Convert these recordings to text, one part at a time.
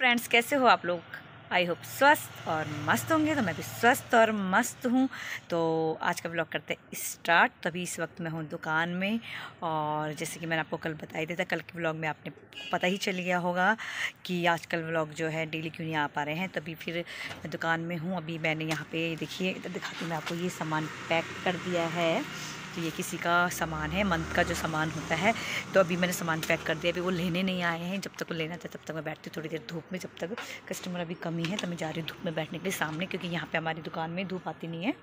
Friends कैसे हो आप लोग? आई होप स्वस्थ और मस्त होंगे तो मैं भी स्वस्थ और मस्त हूँ। तो आज का ब्लॉग करते हैं स्टार्ट तभी इस वक्त मैं हूँ दुकान में। और जैसे कि मैंने आपको कल बताई दिया था कल के ब्लॉग में आपने पता ही चल गया होगा कि आजकल ब्लॉग जो है डेली क्यों नहीं आ पा रहे हैं। तभी फिर मैं दुकान में हूँ, अभी मैंने यहाँ पे देखिए इधर दिखाती मैं आपको, ये सामान पैक कर दिया है। तो ये किसी का सामान है, मंथ का जो सामान होता है। तो अभी मैंने सामान पैक कर दिया, अभी वो लेने नहीं आए हैं। जब तक वो लेना था, तब तक मैं बैठती हूँ थोड़ी देर धूप में। जब तक कस्टमर अभी कमी है तो मैं जा रही हूँ धूप में बैठने के लिए सामने, क्योंकि यहाँ पर हमारी दुकान में धूप आती नहीं है।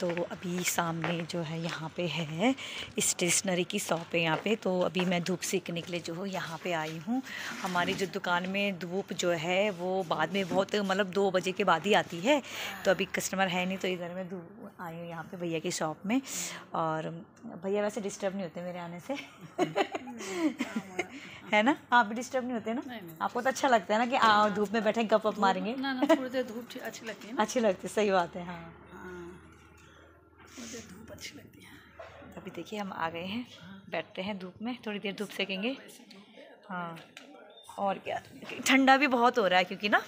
तो अभी सामने जो है यहाँ पे है स्टेशनरी की शॉप है यहाँ पे। तो अभी मैं धूप सेकने के लिए जो हूँ यहाँ पे आई हूँ। हमारी जो दुकान में धूप जो है वो बाद में बहुत मतलब दो बजे के बाद ही आती है। तो अभी कस्टमर है नहीं तो इधर मैं धूप आई हूँ यहाँ पे भैया की शॉप में। और भैया वैसे डिस्टर्ब नहीं होते मेरे आने से। है ना? आप भी डिस्टर्ब नहीं होते ना? नहीं, नहीं। आपको तो अच्छा लगता है ना कि धूप में बैठे गप वप मारेंगे? ना ना थोड़ी देर धूप अच्छी लगती है अच्छी लगती है सही बात है हाँ हाँ। अच्छी लगती है। अभी देखिए हम आ गए हैं बैठते हैं धूप में थोड़ी देर धूप सेकेंगे। हाँ और क्या ठंडा भी बहुत हो रहा है क्योंकि ना।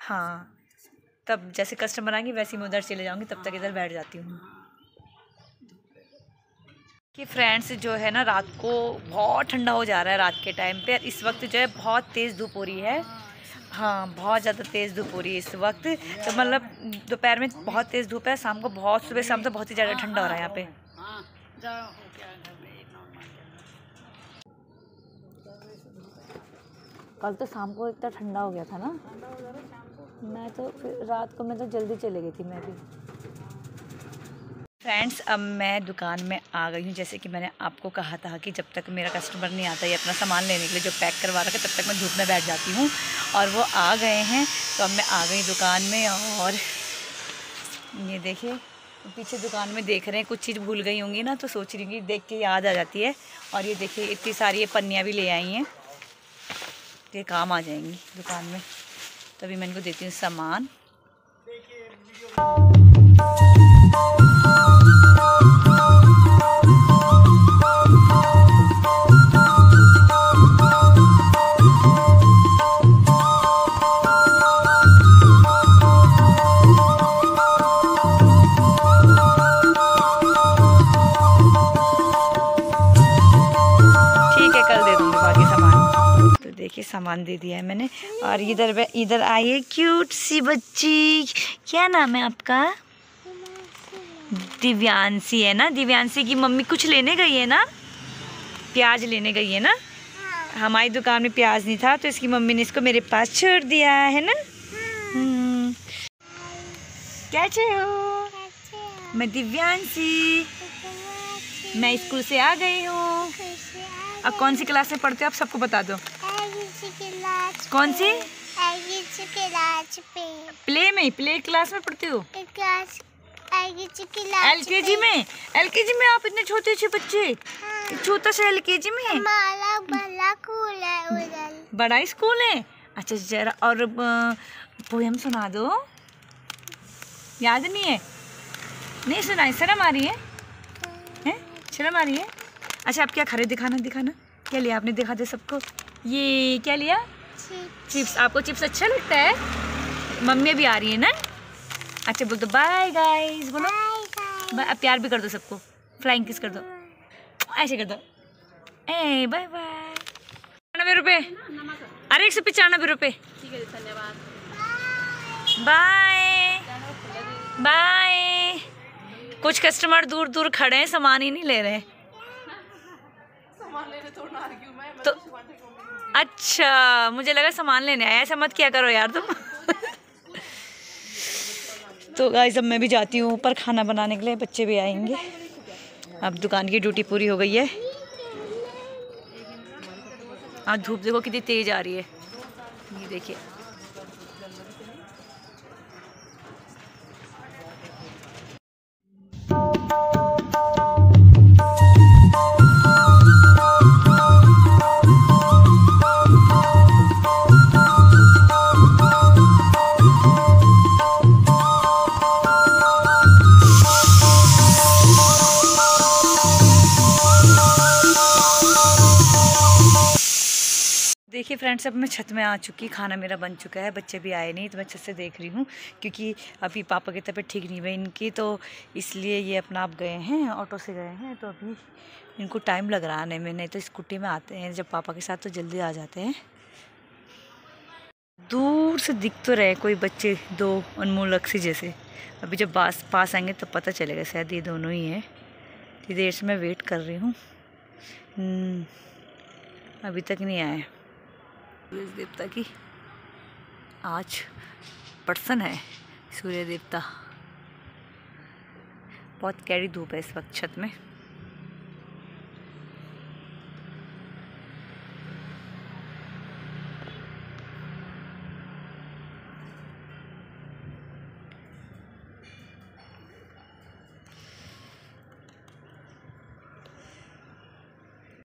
हाँ तब जैसे कस्टमर आएँगे वैसे मैं उधर चले जाऊँगी तब तक इधर बैठ जाती हूँ। कि फ्रेंड्स जो है ना रात को बहुत ठंडा हो जा रहा है रात के टाइम पे इस वक्त जो है बहुत तेज़ धूप हो रही है। हाँ बहुत ज़्यादा तेज़ धूप हो रही है इस वक्त। तो मतलब दोपहर में बहुत तेज़ धूप है, शाम को बहुत, सुबह शाम तो बहुत ही ज़्यादा ठंडा हो रहा है यहाँ पे। कल तो शाम को इतना ठंडा हो गया था ना। मैं तो फिर रात को, मैं तो जल्दी चले गई थी, मैं भी। फ्रेंड्स अब मैं दुकान में आ गई हूँ। जैसे कि मैंने आपको कहा था कि जब तक मेरा कस्टमर नहीं आता ये अपना सामान लेने के लिए जो पैक करवा रखा तब तक मैं धूप में बैठ जाती हूँ। और वो आ गए हैं। तो अब मैं आ गई दुकान में और ये देखिए, पीछे दुकान में देख रहे हैं, कुछ चीज़ भूल गई होंगी ना तो सोच रही हूँ देख के याद आ जाती है। और ये देखिए, इतनी सारी ये पन्नियाँ भी ले आई हैं। ये काम आ जाएँगी दुकान में। तभी मैं इनको देती हूँ सामान। सामान दे दिया है मैंने। और इधर इधर आइए क्यूट सी बच्ची। क्या नाम है आपका? दिव्यांशी है ना? दिव्यांशी की मम्मी कुछ लेने गई है ना? प्याज लेने गई है ना? हमारी दुकान में प्याज नहीं था तो इसकी मम्मी ने इसको मेरे पास छोड़ दिया है ना? हम्म। कैसे हो? मैं दिव्यांशी। मैं स्कूल से आ गई हूँ। अब कौन सी क्लास में पढ़ते हो? आप सबको बता दो। कौन सी? प्ले में प्ले क्लास में पढ़ती हो? एल के जी में? एल के जी में आप इतने छोटे छोटे बच्चे। छोटा सा एल के जी में है? बड़ा स्कूल है अच्छा जरा और पोएम सुना दो। याद नहीं है? नहीं सुनाई शर्म आ रही है? हैं। शर्म आ रही है? अच्छा आप क्या खा रहे दिखाना दिखाना? क्या लिया आपने दिखा दे सबको? ये क्या लिया? चिप्स आपको चिप्स अच्छा लगता है? मम्मी भी आ रही है ना? अच्छा बोल दो बाय गाइस बोलो। बाय अब प्यार भी कर दो सबको। फ्लाइंग किस कर दो। ऐसे कर दो। ए बाय बाय पचानबे रुपये अरे एक सौ पचानबे रुपये धन्यवाद बाय बाय कुछ कस्टमर दूर दूर खड़े हैं सामान ही नहीं ले रहे। मैं तो अच्छा मुझे लगा सामान लेने आया, ऐसा मत क्या करो यार तुम। तो गाइस अब मैं भी जाती हूँ ऊपर खाना बनाने के लिए, बच्चे भी आएँगे। अब दुकान की ड्यूटी पूरी हो गई है। आज धूप देखो कितनी तेज आ रही है। ये देखिए। देखिए फ्रेंड्स अब मैं छत में आ चुकी खाना मेरा बन चुका है बच्चे भी आए नहीं तो मैं छत से देख रही हूँ क्योंकि अभी पापा की तबीयत ठीक नहीं हुई इनकी तो इसलिए ये अपना आप गए हैं ऑटो से गए हैं तो अभी इनको टाइम लग रहा आने में नहीं तो स्कूटी में आते हैं जब पापा के साथ तो जल्दी आ जाते हैं। दूर से दिख तो रहे कोई बच्चे दो अनमोल अक्सी जैसे अभी जब पास पास आएँगे तो पता चलेगा शायद ये दोनों ही हैं इतनी देर से मैं वेट कर रही हूँ। हम्म, अभी तक नहीं आए। सूर्य देवता की। आज पर्सन है सूर्य देवता। बहुत कैरी धूप है इस वक्त छत में।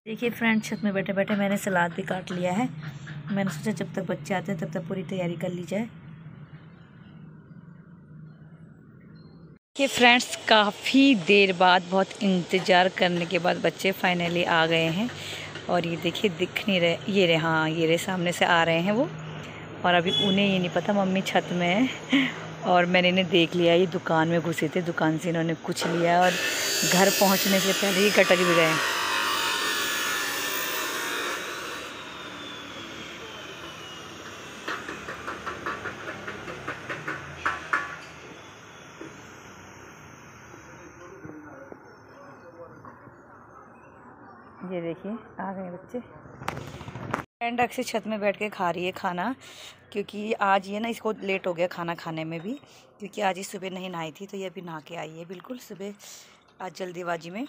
देखिए फ्रेंड, छत में बैठे बैठे मैंने सलाद भी काट लिया है। मैंने सोचा जब तक बच्चे आते हैं, तब तक पूरी तैयारी कर ली जाए। कि फ्रेंड्स काफ़ी देर बाद, बहुत इंतज़ार करने के बाद बच्चे फाइनली आ गए हैं। और ये देखिए, दिख नहीं रहे, ये रहे हाँ ये रहे, सामने से आ रहे हैं वो। और अभी उन्हें ये नहीं पता, मम्मी छत में है। और मैंने इन्हें देख लिया, ये दुकान में घुसे थे, दुकान से इन्होंने कुछ लिया और घर पहुँचने से पहले ही कटक भी गए। देखिए आ गए बच्चे। फ्रेंड अक्सर छत में बैठ के खा रही है खाना, क्योंकि आज ये ना इसको लेट हो गया खाना खाने में भी, क्योंकि आज ही सुबह नहीं नहाई थी तो ये अभी नहा के आई है बिल्कुल सुबह, आज जल्दीबाजी में।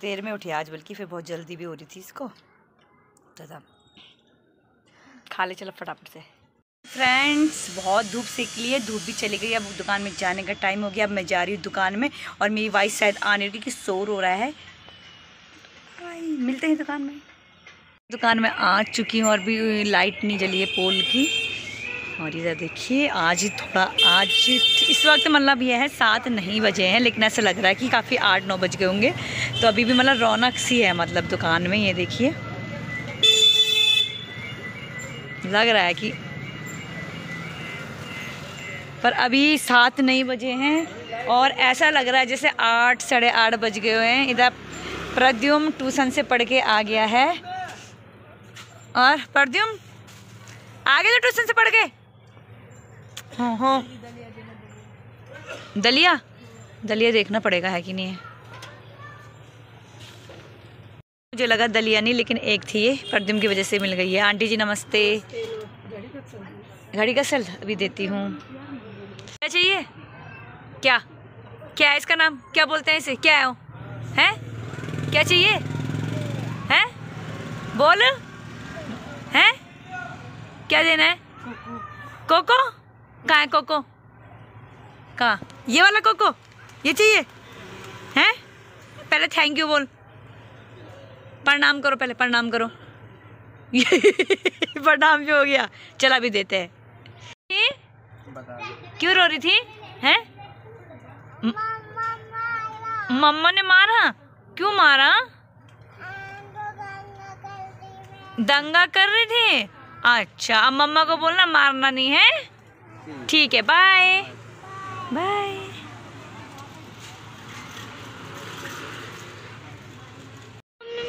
देर में उठी आज, बल्कि फिर बहुत जल्दी भी हो रही थी इसको। तब खा ले चलो फटाफट से। फ्रेंड्स बहुत धूप सेक ली है, धूप भी चली गई, अब दुकान में जाने का टाइम हो गया, अब मैं जा रही हूँ दुकान में, और मेरी वाइफ शायद आने कि शोर हो रहा है। मिलते हैं दुकान में? दुकान में आ चुकी हूँ और भी लाइट नहीं जली है पोल की। और इधर देखिए, आज थोड़ा, आज इस वक्त मतलब यह है सात नहीं बजे हैं, लेकिन ऐसा लग रहा है कि काफ़ी आठ, नौ बज गए होंगे। तो अभी भी मतलब रौनक सी है मतलब दुकान में, ये देखिए। लग रहा है कि, पर अभी सात नहीं बजे हैं, और ऐसा लग रहा है जैसे आठ, साढ़े आठ बज गए हैं। इधर प्रद्युम ट्यूशन से पढ़ के आ गया है। और प्रद्युम आ गए ट्यूशन से पढ़ के? हाँ हाँ। दलिया? दलिया देखना पड़ेगा, है कि नहीं? है मुझे लगा दलिया नहीं, लेकिन एक थी ये, प्रद्युम की वजह से मिल गई है। आंटी जी, नमस्ते। घड़ी का सल अभी देती हूँ। क्या चाहिए? क्या? क्या है इसका नाम? क्या बोलते हैं इसे? क्या है वो? है? क्या चाहिए? हैं? बोल। हैं? क्या देना है? कोको? कहाँ है कोको? कहाँ? ये वाला कोको? ये चाहिए? हैं? पहले थैंक यू बोल। प्रणाम करो पहले, प्रणाम करो। प्रणाम भी हो गया। चला भी देते हैं। क्यों रो रही थी? हैं? मम्मा ने मारा। क्यों मारा? दंगा कर रहे थे? अच्छा अब मम्मा को बोलना मारना नहीं है? ठीक है बाय बाय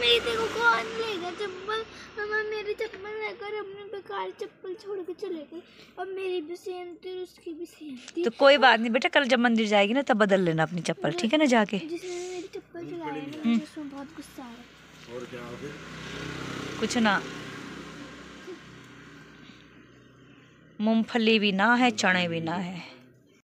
मेरी देखो कौन लेगा चप्पल मम्मा मेरी चप्पल लेकर अपने बेकार चप्पल छोड़ के चले गए अब मेरी भी सेम थी उसकी भी सेम थी। तो कोई बात नहीं बेटा कल जब मंदिर जाएगी ना तब बदल लेना अपनी चप्पल ठीक है ना जाके? जिसने मेरी चप्पल चलाई ना मुझे उसमें बहुत गुस्सा आ रहा है कुछ ना। मूंगफली भी ना है चने भी ना है।